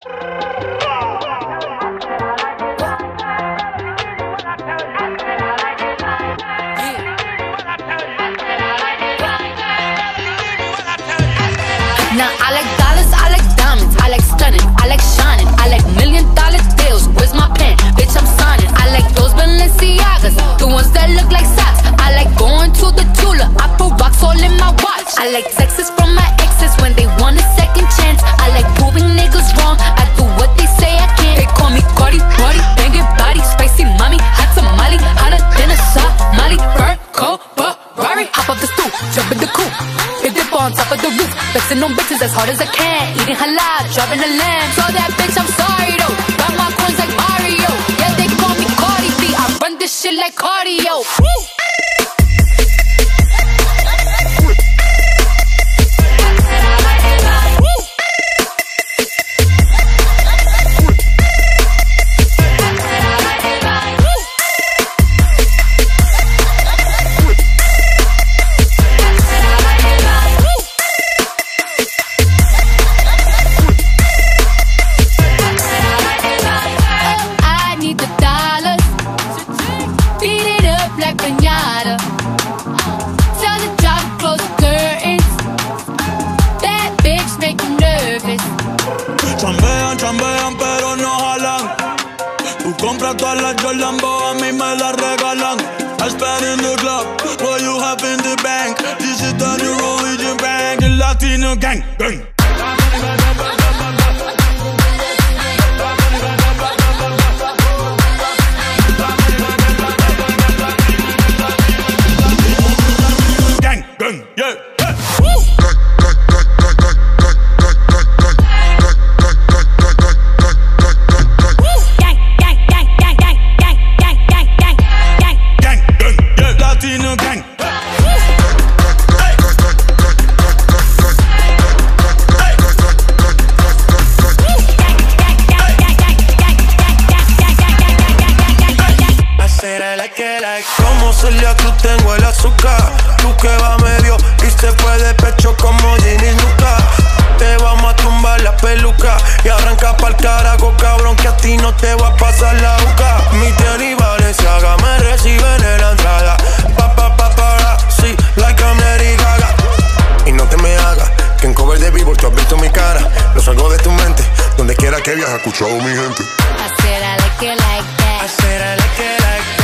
Now I like dollars, I like diamonds, I like stunning, I like shining, I like million dollar deals. Where's my pen? Bitch, I'm signing. I like those Balenciagas, the ones that look like socks. I like going to the Tula, I put rocks all in my watch. I like texts from my flexing on bitches as hard as I can. Eating halal, driving a lamb. So that bitch, I'm sorry though. Got my coins like Mario. Yeah, they call me Cardi B. I run this shit like cardio. Tú compras todas las Jordan, a mí me las regalan. I spend in the club, what you have in the bank. This is the new religion bank, the Latino gang. Gang, Celia Cruz tengo el azúcar. Tú que va medio y se fue de pecho como Ginny Luca. Te vamos a tumbar la peluca Y arranca pa'l carajo cabrón que a ti no te va a pasar la boca. Mi teoría Valenciaga me reciben en la entrada Pa pa pa para sí like I'm Lady Gaga. Y no te me hagas que en cover de vivo tú has visto mi cara. Lo salgo de tu mente donde quiera que viajes escuchado mi gente. I said I like it like that. I said I like it like that.